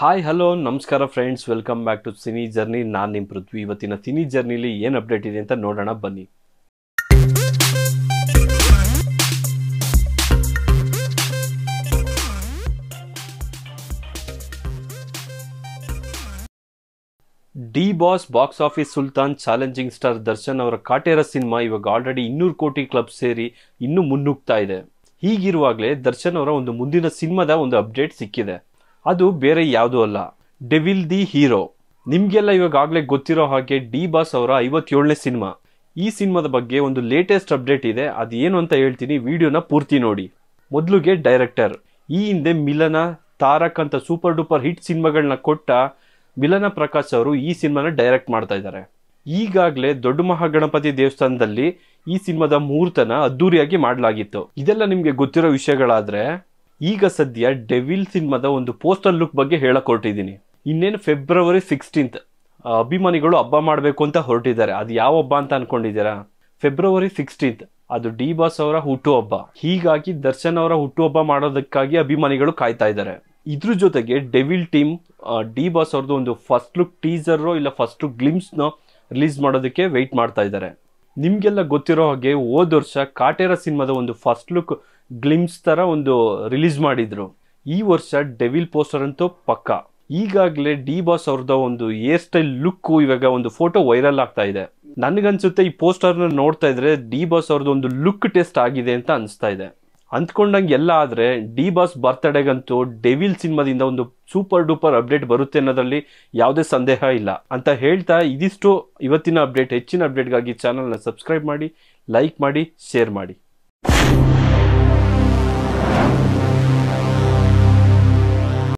Hi hello ನಮಸ್ಕಾರ friends welcome back to cine journey ನಾನು ನಿಮ್ಮ ಪೃಥ್ವಿ. ಇವತ್ತಿನ ಸಿನಿ ಜರ್ನಿಲಿ ಏನು ಅಪ್ಡೇಟ್ ಇದೆ ಅಂತ ನೋಡೋಣ, ಬನ್ನಿ. D boss box office Sultan challenging star Darshan ಅವರ ಕಾಟೇರ ಸಿನಿಮಾ ಇವಾಗ ಆಲ್ರೆಡಿ ಇನ್ನೂರು ಕೋಟಿ ಕ್ಲಬ್ ಸೇರಿ ಇನ್ನೂ ಮುನ್ನುಗ್ತಾ ಇದೆ. ಹೀಗಿರುವಾಗಲೇ ದರ್ಶನ್ ಅವರ ಒಂದು ಮುಂದಿನ ಸಿನಿಮಾದ ಒಂದು ಅಪ್ಡೇಟ್ ಸಿಕ್ಕಿದೆ. ಅದು ಬೇರೆ ಯಾವುದೂ ಅಲ್ಲ. ಡೆವಿಲ್ ದಿ ಹೀರೋ ನಿಮಗೆಲ್ಲ ಇವಾಗಲೇ ಗೊತ್ತಿರೋ ಹಾಗೆ ಡಿ ಬಾಸ್ ಅವರ ಐವತ್ತೇಳನೇ ಸಿನಿಮಾ. ಈ ಸಿನಿಮಾದ ಬಗ್ಗೆ ಒಂದು ಲೇಟೆಸ್ಟ್ ಅಪ್ಡೇಟ್ ಇದೆ. ಅದು ಏನು ಅಂತ ಹೇಳ್ತೀನಿ. ವಿಡಿಯೋನ ಪೂರ್ತಿ ನೋಡಿ. ಮೊದಲಿಗೆ ಡೈರೆಕ್ಟರ್ ಈ ಹಿಂದೆ ಮಿಲನ, ತಾರಕ್ ಅಂತ ಸೂಪರ್ ಡೂಪರ್ ಹಿಟ್ ಸಿನಿಮಾಗಳನ್ನ ಕೊಟ್ಟ ಮಿಲನ ಪ್ರಕಾಶ್ ಅವರು ಈ ಸಿನಿಮಾನ ಡೈರೆಕ್ಟ್ ಮಾಡ್ತಾ ಇದ್ದಾರೆ. ಈಗಾಗಲೇ ದೊಡ್ಡ ಮಹಾಗಣಪತಿ ದೇವಸ್ಥಾನದಲ್ಲಿ ಈ ಸಿನಿಮಾದ ಮುಹೂರ್ತನ ಅದ್ದೂರಿಯಾಗಿ ಮಾಡಲಾಗಿತ್ತು. ಇದೆಲ್ಲ ನಿಮಗೆ ಗೊತ್ತಿರೋ ವಿಷಯಗಳಾದ್ರೆ ಈಗ ಸದ್ಯ ಡೆವಿಲ್ ಸಿನಿಮಾದ ಒಂದು ಪೋಸ್ಟರ್ ಲುಕ್ ಬಗ್ಗೆ ಹೇಳಕ್ ಹೊರಟಿದ್ದೀನಿ ಇನ್ನೇನು ಫೆಬ್ರವರಿ ಸಿಕ್ಸ್ಟೀನ್ತ್ ಅಭಿಮಾನಿಗಳು ಹಬ್ಬ ಮಾಡಬೇಕು ಅಂತ ಹೊರಟಿದ್ದಾರೆ. ಅದು ಯಾವ ಹಬ್ಬ ಅಂತ ಅನ್ಕೊಂಡಿದ್ದೀರಾ? ಫೆಬ್ರವರಿ ಸಿಕ್ಸ್ಟೀನ್ತ್, ಅದು ಡಿ ಬಾಸ್ ಅವರ ಹುಟ್ಟುಹಬ್ಬ ಹೀಗಾಗಿ ದರ್ಶನ್ ಅವರ ಹುಟ್ಟುಹಬ್ಬ ಮಾಡೋದಕ್ಕಾಗಿ ಅಭಿಮಾನಿಗಳು ಕಾಯ್ತಾ ಇದ್ದಾರೆ. ಇದ್ರ ಜೊತೆಗೆ ಡೆವಿಲ್ ಟೀಮ್ ಡಿ ಬಾಸ್ ಅವ್ರದ್ದು ಒಂದು ಫಸ್ಟ್ ಲುಕ್ ಟೀಸರ್ ಇಲ್ಲ ಫಸ್ಟ್ ಲುಕ್ ಗ್ಲಿಮ್ಸ್ನ ರಿಲೀಸ್ ಮಾಡೋದಕ್ಕೆ ವೆಯ್ಟ್ ಮಾಡ್ತಾ ಇದ್ದಾರೆ. ನಿಮ್ಗೆಲ್ಲ ಗೊತ್ತಿರೋ ಹಾಗೆ ಹೋದ ವರ್ಷ ಕಾಟೇರ ಸಿನಿಮಾದ ಒಂದು ಫಸ್ಟ್ ಲುಕ್ ಗ್ಲಿಮ್ಸ್ ತರ ಒಂದು ರಿಲೀಸ್ ಮಾಡಿದ್ರು. ಈ ವರ್ಷ ಡೆವಿಲ್ ಪೋಸ್ಟರ್ ಅಂತೂ ಪಕ್ಕ. ಈಗಾಗಲೇ ಡಿ ಬಾಸ್ ಅವ್ರದ್ದು ಒಂದು ಏರ್ ಸ್ಟೈಲ್ ಲುಕ್ ಇವಾಗ ಒಂದು ಫೋಟೋ ವೈರಲ್ ಆಗ್ತಾ ಇದೆ. ನನಗನ್ಸುತ್ತೆ ಈ ಪೋಸ್ಟರ್ನ ನೋಡ್ತಾ ಇದ್ರೆ ಡಿ ಬಾಸ್ ಅವ್ರದ್ದು ಒಂದು ಲುಕ್ ಟೆಸ್ಟ್ ಆಗಿದೆ ಅಂತ ಅನಿಸ್ತಾ ಇದೆ. ಅಂದ್ಕೊಂಡಂಗೆ ಎಲ್ಲ ಆದ್ರೆ ಡಿ ಬಾಸ್ ಬರ್ತ್ಡೇಗಂತೂ ಡೆವಿಲ್ ಸಿನಿಮಾದಿಂದ ಒಂದು ಸೂಪರ್ ಡೂಪರ್ ಅಪ್ಡೇಟ್ ಬರುತ್ತೆ ಅನ್ನೋದರಲ್ಲಿ ಯಾವುದೇ ಸಂದೇಹ ಇಲ್ಲ. ಅಂತ ಹೇಳ್ತಾ ಇದಿಷ್ಟು ಇವತ್ತಿನ ಅಪ್ಡೇಟ್ ಹೆಚ್ಚಿನ ಅಪ್ಡೇಟ್ಗಾಗಿ ಚಾನಲ್ನ ಸಬ್ಸ್ಕ್ರೈಬ್ ಮಾಡಿ ಲೈಕ್ ಮಾಡಿ ಶೇರ್ ಮಾಡಿ.